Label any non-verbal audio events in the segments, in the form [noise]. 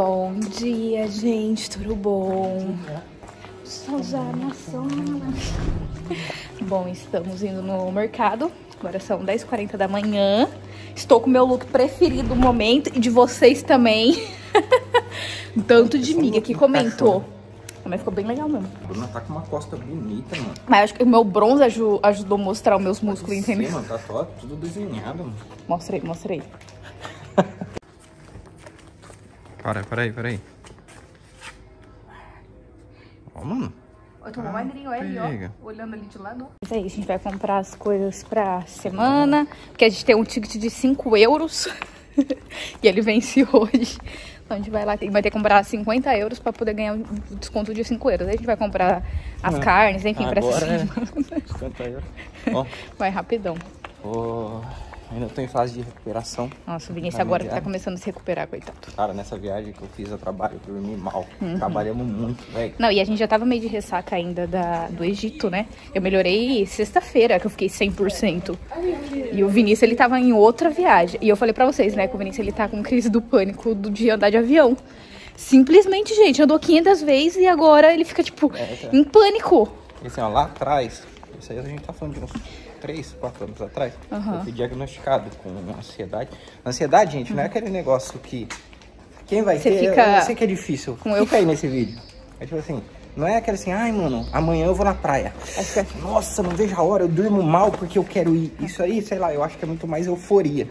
Bom dia, gente, tudo bom? Só já sala. Bom, estamos indo no mercado. Agora são 10h40 da manhã. Estou com o meu look preferido do momento e de vocês também. [laughs] Tanto de mim que comentou. Mas ficou bem legal mesmo. A Bruna tá com uma costa bonita, mano. Mas acho que o meu bronze aju- ajudou a mostrar os meus músculos, Sim, entendeu? mano, tá só tudo desenhado, mano. Mostra aí, aí. Para, peraí, peraí. Ó, mano. Olha ali, Pega. ó. Olhando ali de lado. Mas é isso, a gente vai comprar as coisas pra semana. Porque a gente tem um ticket de 5 euros. [laughs] e ele vence hoje. Então a gente vai lá, tem- vai ter que comprar 50 euros pra poder ganhar um desconto de 5 euros. Aí a gente vai comprar as Ah, carnes, enfim, pra essa Agora é [laughs] semana. 50 euros. Ó, Vai rapidão. ó, ainda tô em fase de recuperação. Nossa, o Vinícius Tá agora que tá começando a se recuperar, coitado. Cara, nessa viagem que eu fiz a trabalho, eu dormi mal. Uhum. Trabalhamos muito, velho. Não, e a gente já tava meio de ressaca ainda da, do Egito, né? Eu melhorei sexta-feira, que eu fiquei 100%. E o Vinícius, ele tava em outra viagem. E eu falei pra vocês, né, que o Vinícius, ele tá com crise do pânico do de andar de avião. Simplesmente, gente, andou 500 vezes e agora ele fica, tipo, É, tá. em pânico. E assim, ó, lá atrás, isso aí a gente tá falando de uns 3, 4 anos atrás, Aham. eu fui diagnosticado com ansiedade. Ansiedade, gente, não é aquele negócio que. Quem vai Você ter? eu- fica Eu sei que é difícil. com Fica aí nesse vídeo. É tipo assim, não é aquele assim, ai mano, amanhã eu vou na praia. Acho que é- Nossa, não vejo a hora, eu durmo mal porque eu quero ir. Isso aí, sei lá, eu acho que é muito mais euforia.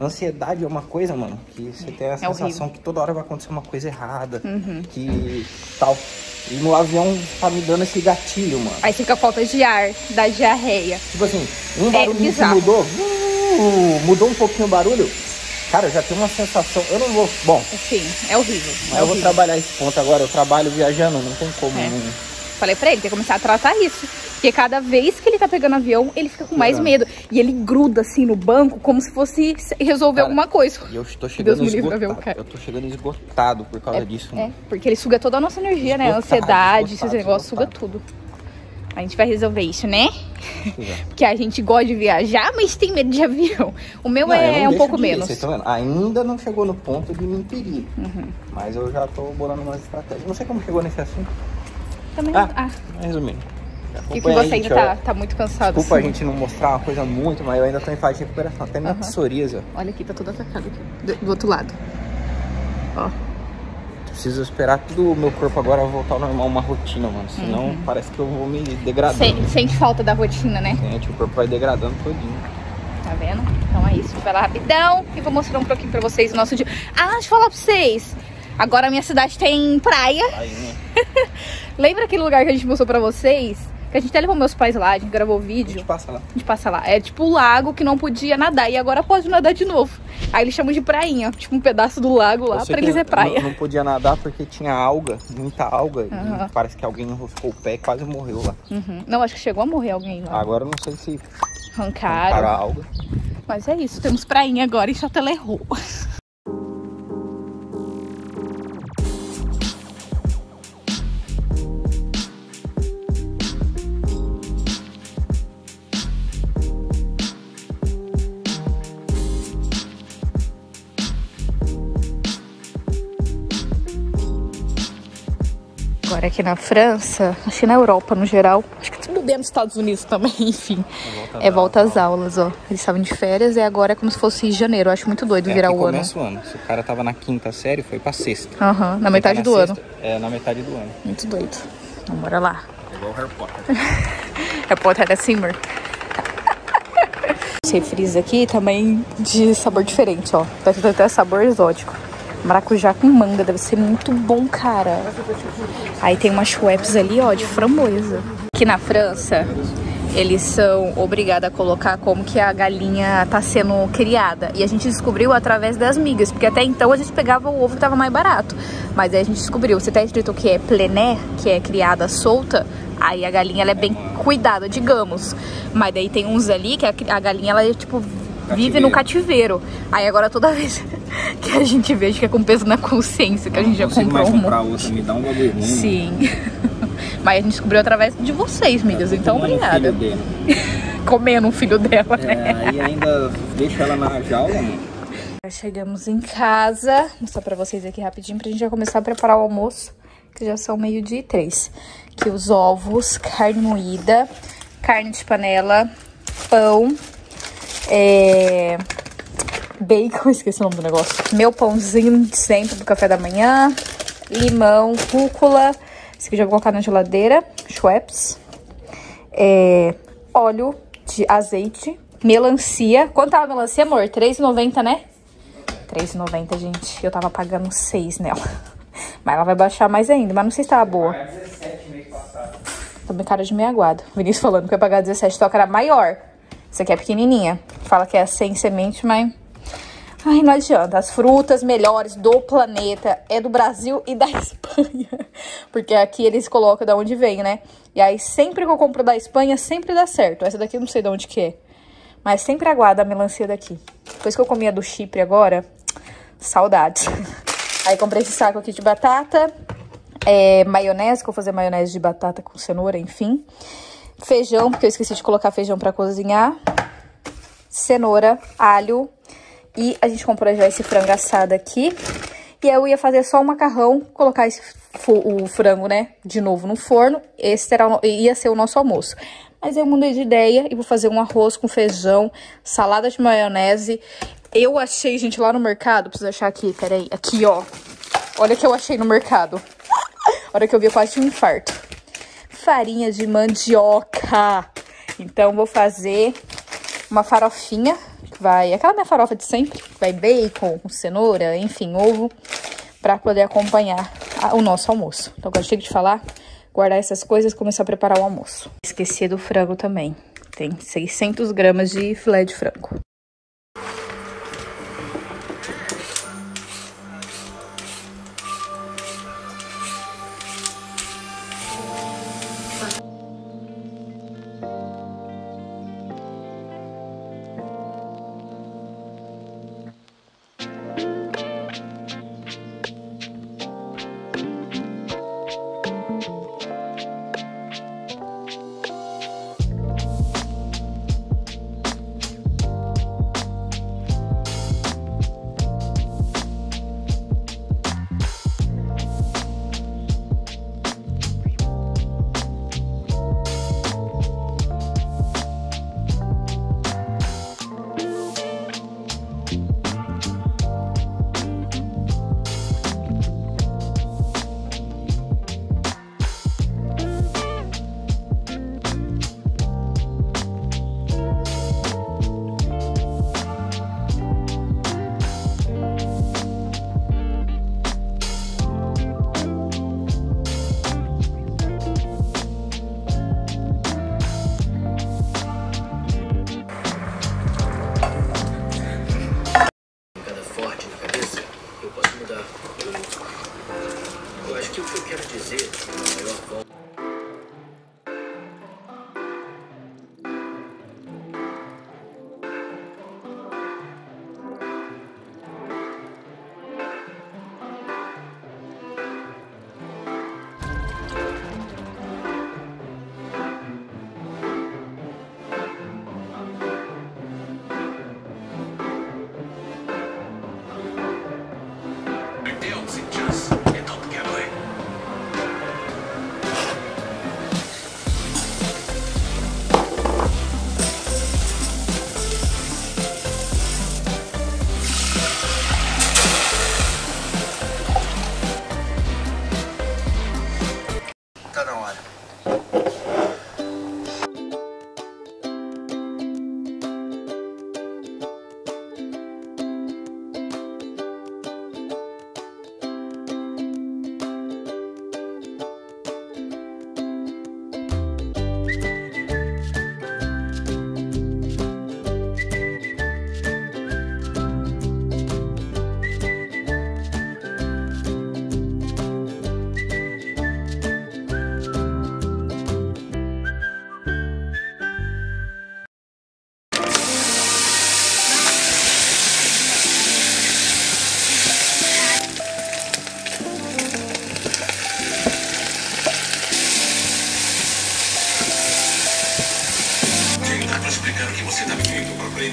Ansiedade é uma coisa, mano, que você tem a Uhum. É horrível. Uhum. sensação que toda hora vai acontecer uma coisa errada. Que tal. E no avião tá me dando esse gatilho, mano. Aí fica falta de ar, da diarreia. Tipo assim, um barulho que É mudou, uh, mudou um pouquinho o barulho. Cara, eu já tenho uma sensação. Eu não vou. Bom, Assim, é horrível. mas É eu vou horrível. trabalhar esse ponto agora. Eu trabalho viajando, não tem como. É. não- Falei pra ele, tem que começar a tratar isso. Porque cada vez que ele tá pegando avião, ele fica com mais medo. E ele gruda assim no banco, como se fosse resolver Cara, alguma coisa. E eu estou Deus chegando me livre pra esgotado. ver o cara. Eu tô chegando esgotado por causa disso. É, porque ele suga toda a nossa energia, né? A Esgotado, ansiedade, esgotado, esses negócios, suga tudo. A gente vai resolver isso, né? Pois é. [laughs] Porque a gente gosta de viajar, mas tem medo de [laughs] avião. O meu Não, é um pouco ir, menos. Vocês estão vendo? Ainda não chegou no ponto de me impedir. Uhum. Mas eu já tô bolando umas estratégias. Não sei como chegou nesse assunto. Também. Ah, Ah, resumindo. e que você ainda tá, tá muito cansado. Desculpa a assim. gente não mostrar uma coisa muito, mas eu ainda tô em fase de recuperação. Até minha Aham. psoríase, ó. Olha aqui, tá tudo atacado aqui. Do, do outro lado. Ó. Preciso esperar tudo o meu corpo agora voltar ao normal, uma rotina, mano. Senão Uhum. parece que eu vou me degradando. Sen- sente falta da rotina, né? Sente, o corpo vai degradando todinho. Tá vendo? Então é isso. Vai lá rapidão e vou mostrar um pouquinho pra vocês o nosso dia. Ah, deixa eu falar pra vocês. Agora a minha cidade tem praia. [laughs] Lembra aquele lugar que a gente mostrou pra vocês? Que a gente até levou meus pais lá, a gente gravou A gente vídeo. passa lá. A gente passa lá. É tipo o lago que não podia nadar e agora pode nadar de novo. Aí eles chamam de prainha, tipo um pedaço do lago lá, pra eles é praia. Não, não podia nadar porque tinha alga, muita alga. E parece que alguém enroscou o pé e quase morreu lá. Uhum. Não, acho que chegou a morrer alguém lá. Agora eu não sei se Arrancaram. para a alga. Mas é isso, temos prainha agora em Chatelerro. [laughs] Aqui na França, acho que na Europa no geral, acho que tudo bem nos Estados Unidos [laughs] também, enfim. É volta às aulas, ó. Eles estavam de férias e agora é como se fosse janeiro. Eu acho muito doido virar aqui o ano. começa o ano. Se o cara tava na quinta série, foi pra sexta. Aham, na Quem metade tá do ano. sexta, É, na metade do ano. Muito doido. Então bora lá. É igual o Harry Potter. [laughs] É porta da Simmer. Os refris aqui também de sabor diferente, ó. Tá tendo até sabor exótico. Maracujá com manga, deve ser muito bom, cara. Aí tem umas Schweppes ali, ó, de framboesa. Aqui na França, eles são obrigados a colocar como que a galinha tá sendo criada. E a gente descobriu através das migas, porque até então a gente pegava o ovo que tava mais barato. Mas aí a gente descobriu, você tá escrito que é plené, que é criada solta, aí a galinha ela é bem cuidada, digamos. Mas daí tem uns ali que a, a galinha ela é tipo vive no cativeiro. Aí agora toda vez [laughs] que a gente vê, acho que é com peso na consciência, que a gente já comprou mais um comprar outra, me dá um bagulho ruim. Sim. [laughs] Mas a gente descobriu através de vocês, amigas. Tô Então, obrigada. filho. [laughs] Comendo um filho dela, né? É, aí ainda deixa ela na jaula, mano. Chegamos em casa, vou mostrar pra vocês aqui rapidinho pra gente já começar a preparar o almoço, que já são meio dia e três. Aqui os ovos, carne moída, carne de panela, pão, é... bacon, [laughs] esqueci o nome do negócio, meu pãozinho de sempre do café da manhã, limão, rúcula, esse aqui já vou colocar na geladeira, Schweppes, é... óleo de azeite, melancia. Quanto tava a melancia, amor? R$3,90, né? R$3,90, gente. Eu tava pagando 6 nela. [laughs] Mas ela vai baixar mais ainda. Mas não sei se tava boa. Também cara de meia aguado. Vinícius falando que vai pagar 17, só que era maior. Essa aqui é pequenininha. Fala que é sem semente, mas... Ai, não adianta. As frutas melhores do planeta é do Brasil e da [laughs] Espanha. Porque aqui eles colocam da onde vem, né? E aí, sempre que eu compro da Espanha, sempre dá certo. Essa daqui eu não sei de onde que é. Mas sempre aguardo a melancia daqui. Depois que eu comia do Chipre agora, saudades. [laughs] Aí comprei esse saco aqui de batata, é, maionese, que eu vou fazer maionese de batata com cenoura, enfim. Feijão, porque eu esqueci de colocar feijão pra cozinhar. Cenoura, alho. E a gente comprou já esse frango assado aqui. E eu ia fazer só o macarrão, colocar esse, o frango, né, de novo no forno. Esse era, ia ser o nosso almoço. Mas eu mudei de ideia e vou fazer um arroz com feijão, salada de maionese. Eu achei, gente, lá no mercado, preciso achar aqui, peraí, aqui, ó. Olha o que eu achei no mercado. A hora que eu vi, eu quase um infarto. Farinha de mandioca. Então, vou fazer uma farofinha, que vai... Aquela minha farofa de sempre, vai bacon, cenoura, enfim, ovo, pra poder acompanhar o nosso almoço. Então, agora chego de falar, guardar essas coisas começar a preparar o almoço. Esqueci do frango também. Tem 600 gramas de filé de frango.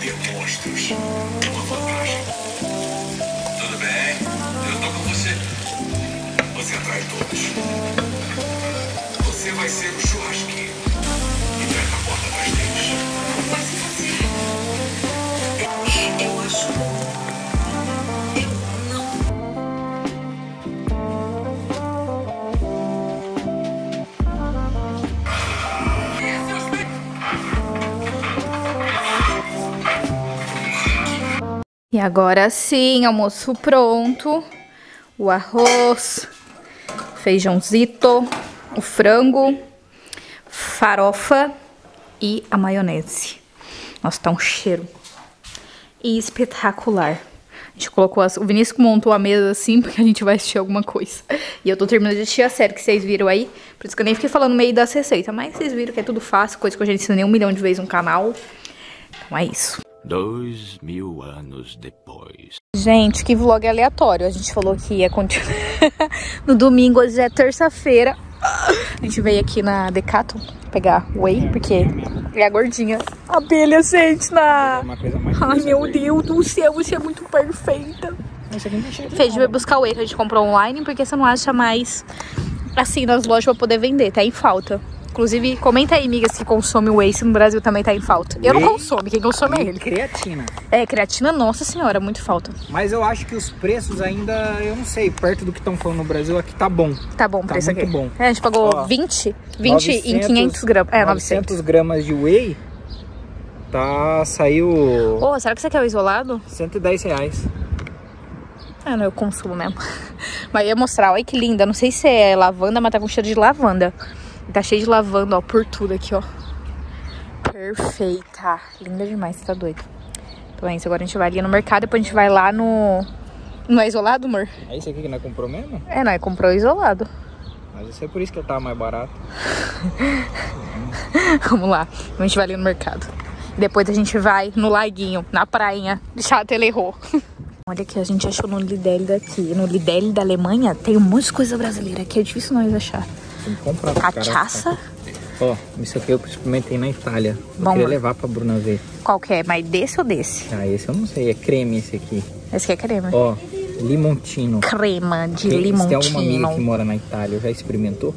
Para prender monstros. Agora sim, almoço pronto. O arroz, feijãozito, o frango, farofa e a maionese. Nossa, tá um cheiro espetacular. A gente colocou as... O Vinícius montou a mesa assim porque a gente vai assistir alguma coisa. E eu tô terminando de assistir a série que vocês viram aí. Por isso que eu nem fiquei falando no meio das receitas. Mas vocês viram que é tudo fácil, coisa que eu já ensinei um milhão de vezes no canal. Então é isso. Dois mil anos depois. Gente, que vlog aleatório. A gente falou que ia continuar [laughs] no domingo, hoje é terça-feira. A gente veio aqui na Decathlon pegar whey, porque é a gordinha. Abelha, gente, na... Ai, meu Deus do céu, você é muito perfeita. Fez vai buscar o whey que a gente comprou online, porque você não acha mais assim nas lojas pra poder vender, tá em falta. Inclusive, comenta aí, amiga, se consome whey, se no Brasil também tá em falta. Eu não consumo, quem consome é ele. creatina. É, creatina, nossa senhora, muito falta. Mas eu acho que os preços ainda, eu não sei, perto do que estão falando no Brasil, aqui tá bom. Tá bom o Tá preço muito aqui. bom. É, a gente pagou Ó, 20, 20 em 900 500 gramas. É, 900. 900 gramas de whey, tá, saiu Ô, será que você quer o isolado? 110 reais. Ah, não, eu consumo mesmo. [laughs] Mas eu ia mostrar, olha que linda. Não sei se é lavanda, mas tá com cheiro de lavanda. Tá cheio de lavanda, ó, por tudo aqui, ó. Perfeita. Linda demais, você tá doido. Então é isso, agora a gente vai ali no mercado, depois a gente vai lá no... Não é isolado, amor? É isso aqui que nós comprou mesmo? É, é comprou isolado. Mas isso é por isso que ele tava mais barato. [laughs] Vamos lá, a gente vai ali no mercado. Depois a gente vai no laguinho, na prainha de Chatelerro. [laughs] Olha que a gente achou no Lidl daqui. No Lidl da Alemanha tem um monte de coisa brasileira. Aqui é difícil nós achar. Tem que comprar. Cachaça? Ó, isso aqui eu experimentei na Itália. Eu Bom, queria levar pra Bruna ver. Qual que é? Mas desse ou desse? Ah, esse eu não sei, é creme esse aqui. Esse aqui é crema. Ó, limontino. Crema de Tem, se tem alguma amiga que limontino. mora na Itália, já experimentou?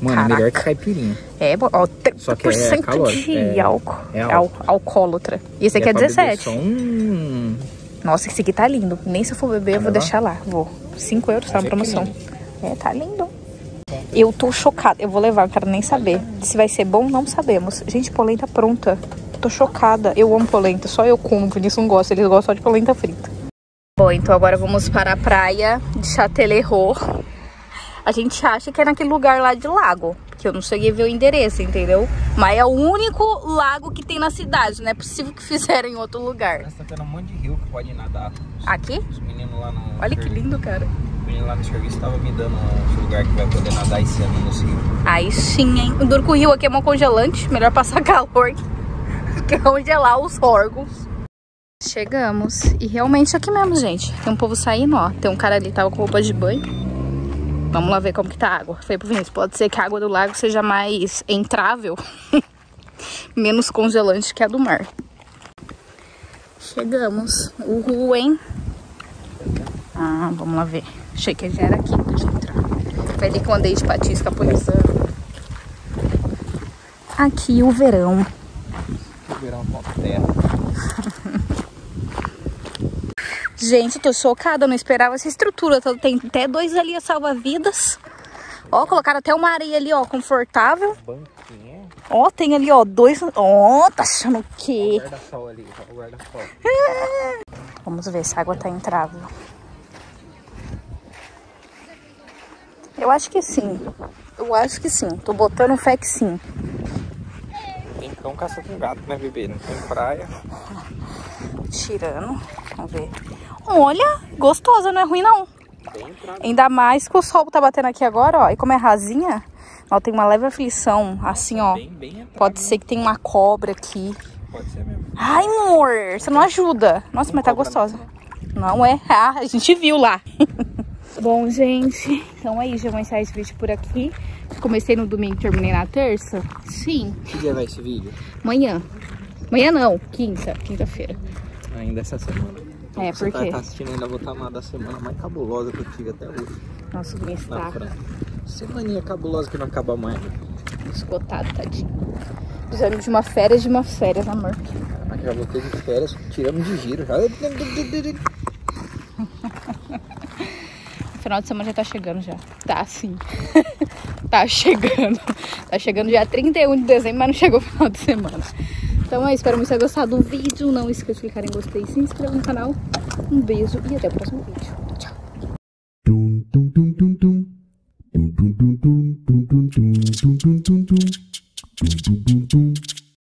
Mano, Caraca. melhor que caipirinha. É, ó, Só que é 30% calórico, de é- álcool. é É álcool. alcoólatra. E esse aqui é beber 17. Só um... Nossa, esse aqui tá lindo. Nem se eu for beber, eu vou levar? deixar lá. Vou. 5 euros, tá na aqui promoção. é É, tá lindo. Eu tô chocada. Eu vou levar, não quero nem saber. Se vai ser bom, não sabemos. Gente, polenta pronta. Tô chocada. Eu amo polenta, só eu como. Vinícius não gosta, eles gostam só de polenta frita. Bom, então agora vamos para a praia de Chatelerro. A gente acha que é naquele lugar lá de lago. Que eu não cheguei a ver o endereço, entendeu? Mas é o único lago que tem na cidade. Não é possível que [laughs] fizeram em outro lugar. Mas tá tendo um monte de rio que pode nadar. Aqui? Os meninos lá no... Olha que lindo, cara. Os meninos lá no serviço estavam me dando um lugar que vai poder nadar esse ano no rio. Aí sim, hein? O duro que o rio aqui é mó congelante. Melhor passar [laughs] calor que congelar os órgãos. Chegamos. E realmente aqui mesmo, gente. Tem um povo saindo, ó. Tem um cara ali que tava com roupa de banho. Vamos lá ver como que tá a água. Falei pro Vinícius, pode ser que a água do lago seja mais entrável. [laughs] Menos congelante que a do mar. Chegamos. Uhul, hein? Ah, vamos lá ver. Achei que já era aqui pra gente entrar. Vai ver que andei de patins com polícia. Aqui o verão. Virar uma ponta terra. Gente, eu tô chocada, eu não esperava essa estrutura. Tem até dois ali a salva-vidas. Ó, colocaram até uma areia ali, ó, confortável. Banquinha. Ó, tem ali, ó, dois. Ó, tá achando o quê? Guarda-sol ali, o guarda-sol. [laughs] Vamos ver se a água tá entrável. Eu acho que sim. Eu acho que sim. Tô botando fé que sim. Tem cão caça com gato, né, bebê? Não tem praia. Tirando. Vamos ver. Olha, gostosa, não é ruim não. Ainda mais que o sol tá batendo aqui agora, ó. E como é rasinha, ó, tem uma leve aflição. Assim, ó. Bem, bem atrás. Pode ser que tenha uma cobra aqui. Pode ser mesmo. Ai, amor, você não ajuda. Nossa, mas tá gostosa. Não é? [laughs] Ah, a gente viu lá. [laughs] Bom, gente, então é isso. Eu vou encerrar esse vídeo por aqui. Comecei no domingo e terminei na terça? Sim, Que dia vai esse vídeo? amanhã. Amanhã não, quinta, quinta-feira. Ainda essa semana. Então, É, você por quê? tá assistindo ainda vou estar na da semana mais cabulosa que eu tive até hoje. Nosso na está. Semaninha cabulosa que não acaba mais. esgotado, tadinho. Precisando de uma férias de uma férias, amor. Mas já voltei de férias, tiramos de giro. Já... O [laughs] final de semana já tá chegando já. Tá sim. [laughs] tá chegando. Tá chegando dia 31 de dezembro, mas não chegou o final de semana. Então é isso, espero muito ter gostado do vídeo. Não esqueça de clicar em gostei se inscrever no canal. Um beijo e até o próximo vídeo.